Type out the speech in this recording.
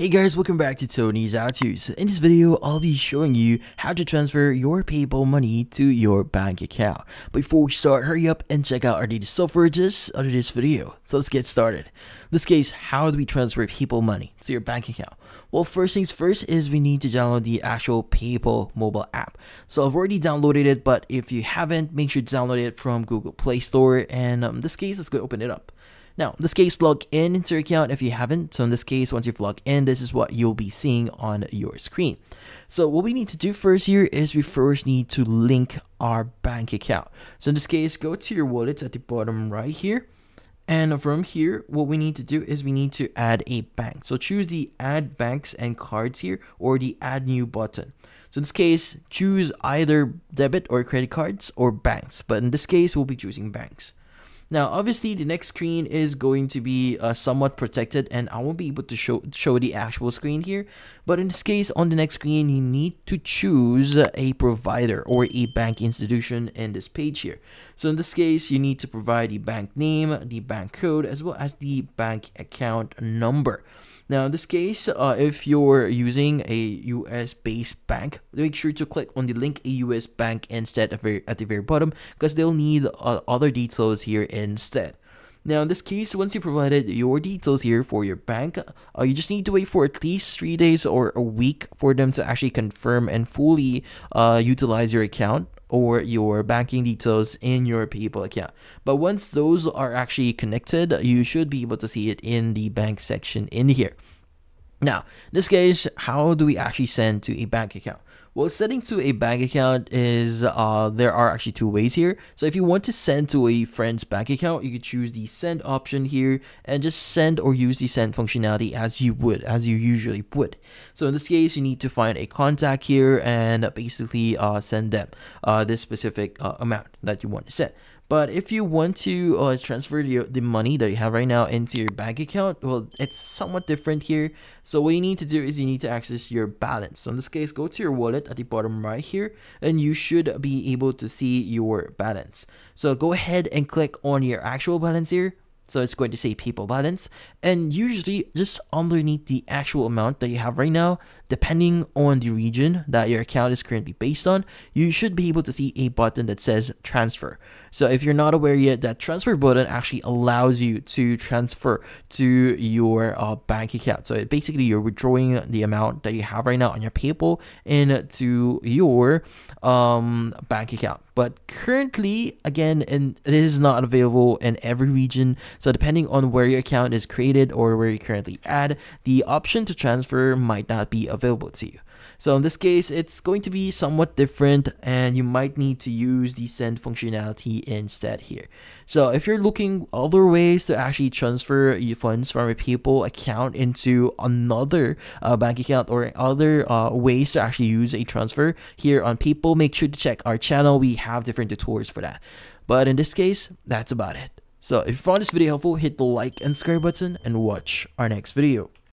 Hey guys, welcome back to Tony's To's. In this video, I'll be showing you how to transfer your PayPal money to your bank account. Before we start, hurry up and check out our latest software just under this video. So let's get started. This case, how do we transfer PayPal money to your bank account? Well, first things first is we need to download the actual PayPal mobile app. So I've already downloaded it, but if you haven't, make sure to download it from Google Play Store. And um, in this case, let's go open it up. Now, in this case, log in into your account if you haven't. So in this case, once you've logged in, this is what you'll be seeing on your screen. So what we need to do first here is we first need to link our bank account. So in this case, go to your wallets at the bottom right here. And from here, what we need to do is we need to add a bank. So choose the add banks and cards here or the add new button. So in this case, choose either debit or credit cards or banks. But in this case, we'll be choosing banks. Now, obviously, the next screen is going to be uh, somewhat protected and I won't be able to show, show the actual screen here. But in this case, on the next screen, you need to choose a provider or a bank institution in this page here. So in this case, you need to provide the bank name, the bank code, as well as the bank account number. Now, in this case, uh, if you're using a US-based bank, make sure to click on the link a US bank instead at, at the very bottom because they'll need uh, other details here instead. Now, in this case, once you provided your details here for your bank, uh, you just need to wait for at least three days or a week for them to actually confirm and fully uh, utilize your account or your banking details in your PayPal account. But once those are actually connected, you should be able to see it in the bank section in here. Now, in this case, how do we actually send to a bank account? Well, sending to a bank account is, uh, there are actually two ways here. So if you want to send to a friend's bank account, you could choose the send option here and just send or use the send functionality as you would, as you usually would. So in this case, you need to find a contact here and basically uh, send them uh, this specific uh, amount that you want to send. But if you want to uh, transfer the, the money that you have right now into your bank account, well, it's somewhat different here. So what you need to do is you need to access your balance. So in this case, go to your wallet at the bottom right here, and you should be able to see your balance. So go ahead and click on your actual balance here. So it's going to say PayPal balance. And usually just underneath the actual amount that you have right now, depending on the region that your account is currently based on, you should be able to see a button that says transfer. So if you're not aware yet, that transfer button actually allows you to transfer to your uh, bank account. So basically you're withdrawing the amount that you have right now on your PayPal into your um, bank account. But currently, again, and it is not available in every region. So depending on where your account is created or where you currently at, the option to transfer might not be available to you. So in this case, it's going to be somewhat different and you might need to use the send functionality instead here. So if you're looking other ways to actually transfer your funds from a PayPal account into another uh, bank account or other uh, ways to actually use a transfer here on PayPal, make sure to check our channel. We have different tutorials for that. But in this case, that's about it. So if you found this video helpful, hit the like and subscribe button and watch our next video.